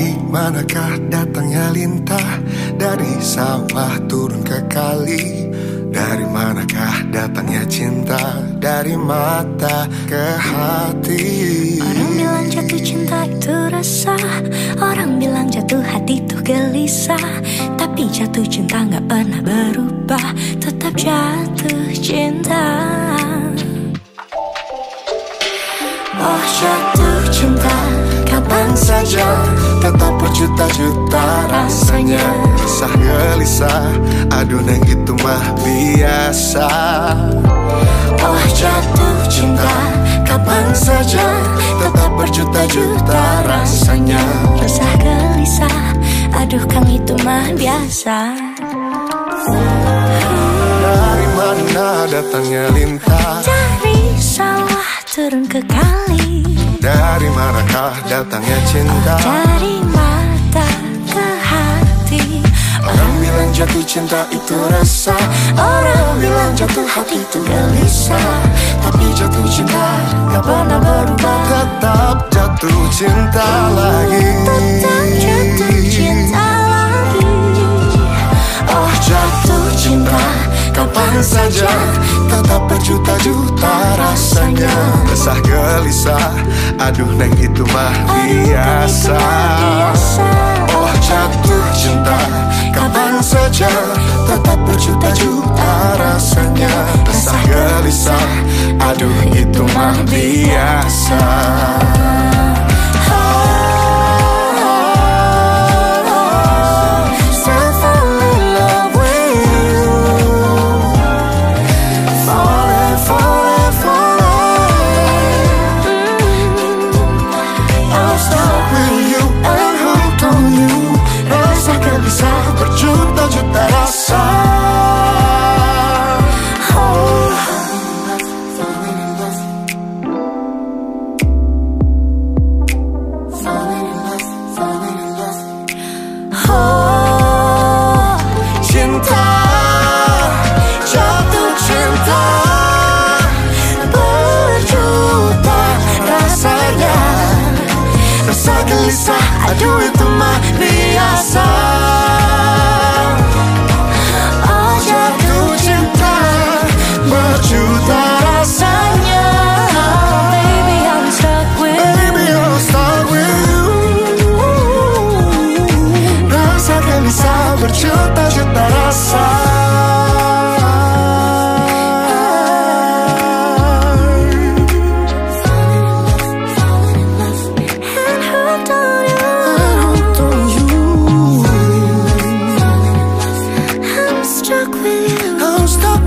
Dari manakah datangnya lintah? Dari sawah turun ke kali. Dari manakah datangnya cinta? Dari mata ke hati Jatuh cinta itu rasa Orang bilang jatuh hati itu gelisah. Tapi jatuh cinta gak pernah berubah. Tetap jatuh cinta. Oh jatuh cinta Kapan saja. Tetap berjuta-juta rasanya. Resah gelisah. Aduh neng itu mah biasa. Oh jatuh cinta Kapan saja berjuta-juta rasanya. Resah gelisah Aduh kang itu mah biasa. Dari mana datangnya lintah? Dari sawah turun ke kali. Dari manakah datangnya cinta? Dari mata ke hati. Orang bilang jatuh cinta itu rasa Orang bilang jatuh hati itu gelisah. Tapi jatuh cinta gak pernah berubah jatuh cinta lagi. Jatuh cinta lagi. Oh jatuh cinta. Kapan saja Tetap berjuta-juta rasanya. Resah gelisah. Aduh neng itu mah biasa. Oh jatuh cinta. Kapan saja Tetap berjuta-juta rasanya. Resah gelisah. Aduh itu mah biasa rasanya Rasa gelisah Aduh itu mah biasa I'll stop